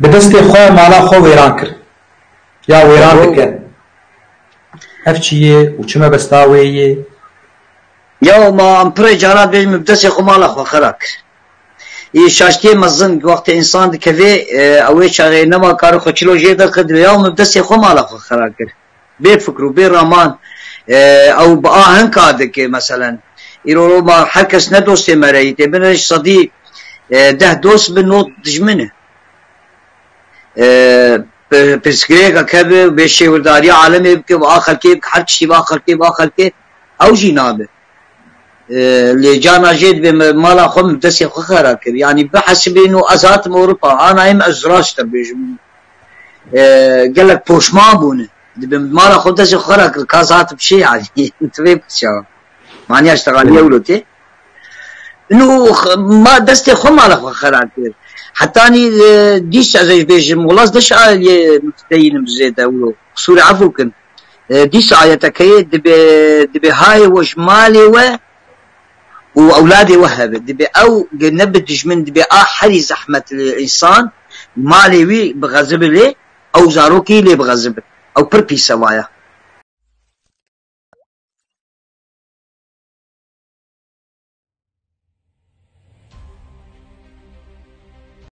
به دست خواه مالا خواه ویران کرد یا ویران کرد اف چیه و چه مبستاویه یا ما امپره جارا بیجم به دست خواه مالا خواه خرا کرد ای شاشتی مزن وقت انسان دکوی اوی چاره نما کار خوچلو جیده کرد یا مبدس خو مالا خو خرا کرد بی فکر و بی رامان او با آهن کاده که مثلا ایرو رو ما هر کس ندوسته مره ایده بنش صدی ده دوست به نوت دجمنه پرسکرێکە کە بێ بێ شێوەداری عالمێ بکە بە ئاخەکێ هەر شتی باخەکێ باخەکێ ئەو ژی نابێ. لێجانا ژێت بێ ماڵا خۆم دەستی خۆ خەرا کرد. ینی بەحسبێن و ئەزاتم ئەوروپا ئانایم ئەز ڕاستە بێژم. gelek poşman bûne dibim mala xwe destê xwe kir ka zat bi şey alî tevê bıça maniya işteğaliye wilo نو ما دستê xwe mala xwe xera kir حتاني ديش از بيجم والله دش آية متدين بزيادة ولو قصور عفو كن ديش آية كي دبي دبي هاي وش مالي و وأولادي وهب دبي أو جنب دجمن دبي آ حري زحمة الإنسان مالي وي بغزب لي أو زاروكي لي بغزب أو بربي سوايا